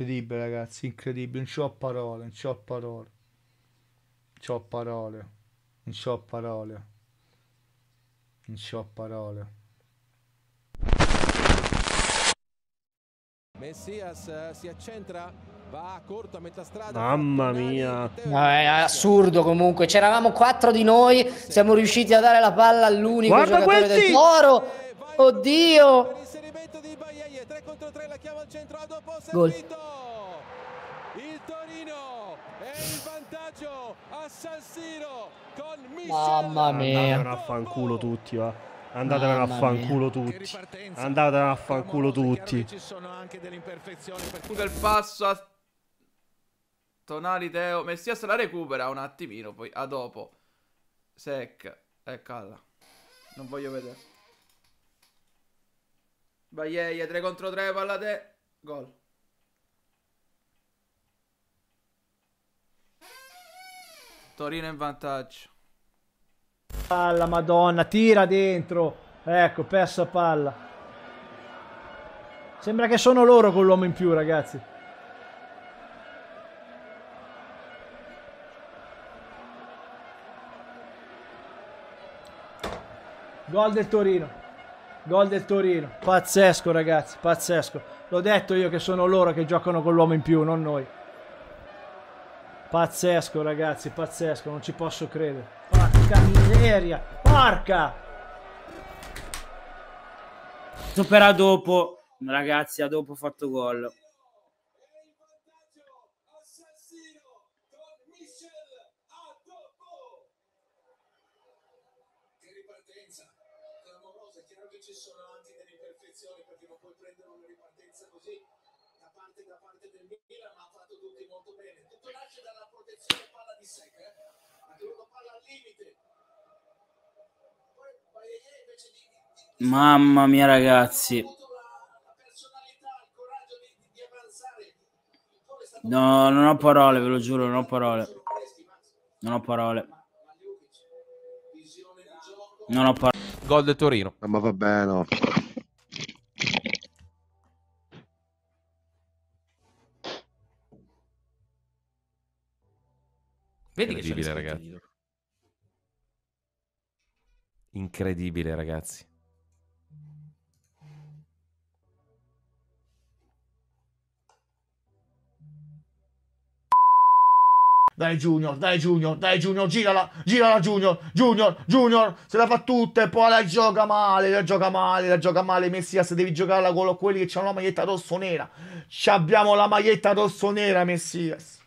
Incredibile, ragazzi, incredibile. Non c'ho parole, non c'ho parole. Non c'ho parole. Non c'ho parole. Non c'ho parole. Messias eh, si accentra, va corto a metà strada. Mamma mia. No, è assurdo comunque. C'eravamo quattro di noi, siamo riusciti a dare la palla all'unico Guarda giocatore questi! del Toro. Oddio! Gol. servito. Il Torino è in vantaggio a San Siro con Michel. Mamma mia. Andatevene a fanculo tutti, va. Andatevene a fanculo tutti. Andatevene a fanculo tutti. Ci sono anche delle imperfezioni per Comunque il passo a Tonali Teo. Messias la recupera un attimino, poi a dopo. Sec. E calla. Non voglio vedere. Baieie 3 contro 3, palla te. Gol. Torino in vantaggio. Palla, madonna, tira dentro. Ecco, persa palla. Sembra che sono loro con l'uomo in più, ragazzi. Gol del Torino. Gol del Torino. Pazzesco, ragazzi, pazzesco. L'ho detto io che sono loro che giocano con l'uomo in più, non noi. Pazzesco, ragazzi, pazzesco, non ci posso credere. Porca miseria, porca! Supera dopo, ragazzi, a dopo fatto gol. Imperfezioni perché non puoi prendere una ripartenza così da parte, da parte del Milan, ma ha fatto tutti molto bene. Tutto nasce dalla protezione palla di secca, eh? ha tenuto palla al limite. Poi Bayer invece di, di, di Mamma mia, ragazzi. No, non ho parole, ve lo giuro, non ho parole. Non ho parole. Magliukic, visione di gioco. Non ho parole. Gol del Torino. Ma va bene. no. Vedi che c'è ragazzi. Incredibile, ragazzi. Dai Junior, dai Junior, dai Junior, girala, girala Junior, Junior, Junior, se la fa tutta e poi la gioca male, la gioca male, la gioca male, Messias, devi giocarla con quelli che hanno la maglietta rosso-nera. Ci abbiamo la maglietta rosso-nera, Messias.